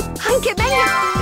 Anche meglio!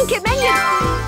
Wow! Anche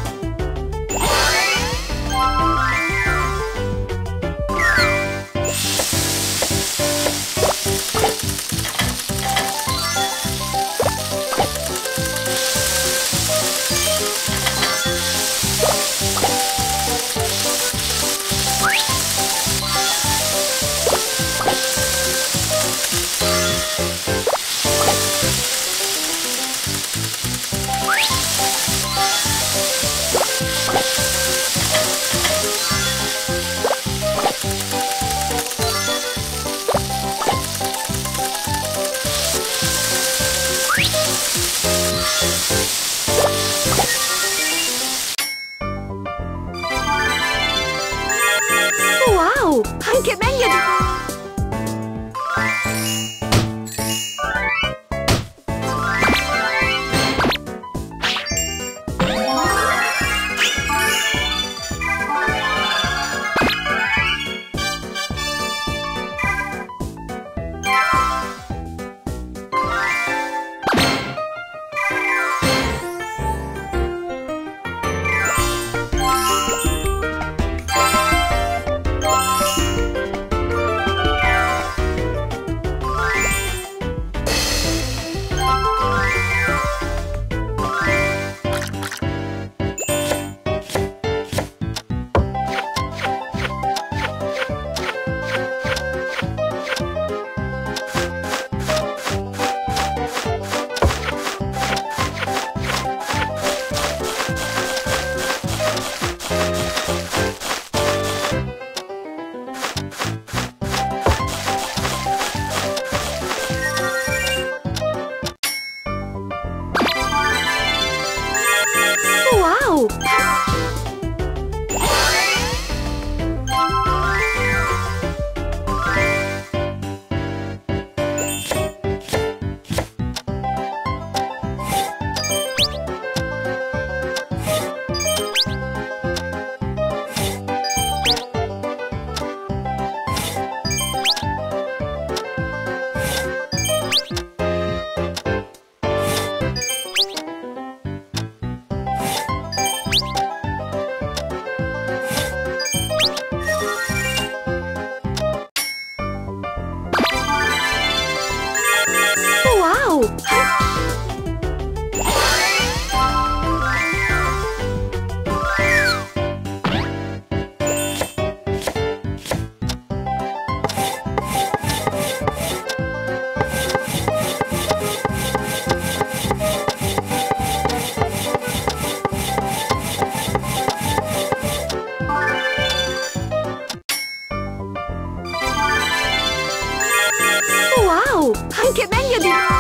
这边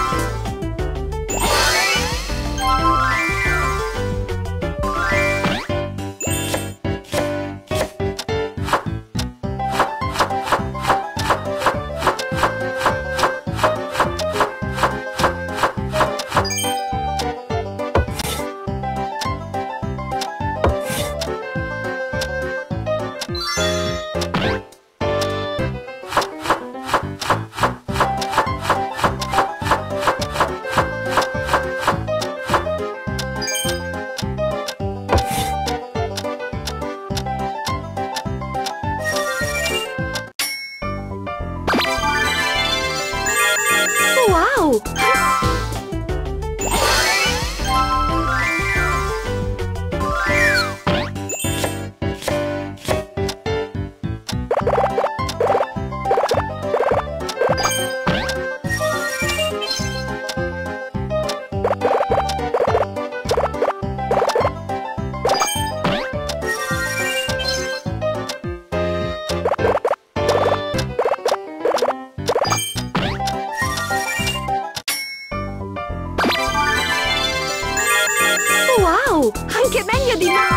Oh! che meglio di noi!